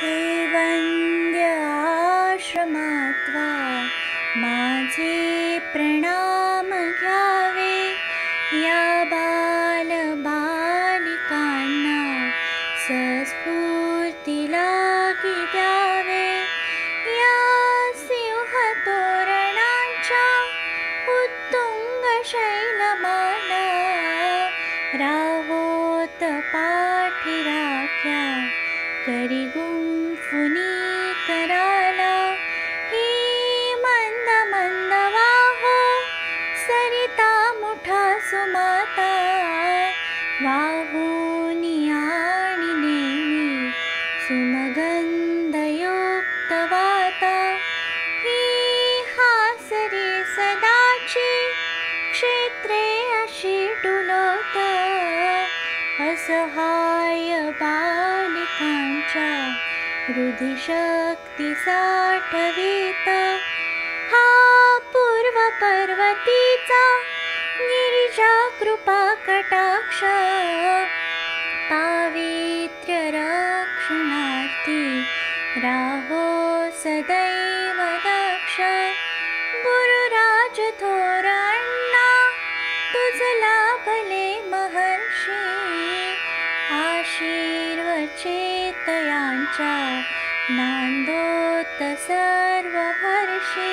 हे वन्द्य आश्रमात्वा माझे प्रणाम घ्यावे. या बालबालिकांना सस्फूर्तीला की द्यावे. या सिंहतोरणांच्या उत्तुंग शैलमाला राहोत पाठी राख्या. करी सुमाता वाहुनी आणि नेमी सुमगंधयुक्त वाता ही हासरी सदाची क्षेत्रे अशी असहाय बालिकांच्या हृदिशक्ती साठवित। हा पूर्व पर्वतीचा गिरिजा कृपा कटाक्ष पावित्र्य रक्षणार्थी राहो सदैव दक्ष। गुरुराज थोर अण्णा तुझला भले महर्षी आशीर्वचेतयांच्या नांदोत सर्व हर्षी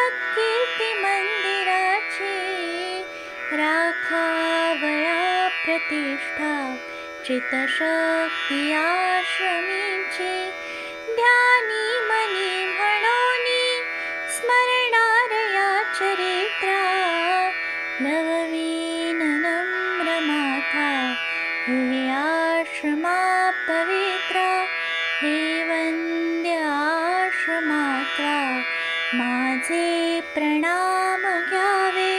सत्कीर्ती मंदिराची राखावया प्रतिष्ठा चितशक्ती आश्रमीची ध्यानी मनी म्हणोनी स्मरणार या चरित्रा नववीन नम्र माथा हे आश्रमा पवित्रा हे वन्द्य आश्रमात्वा माझे प्रणाम घ्यावे.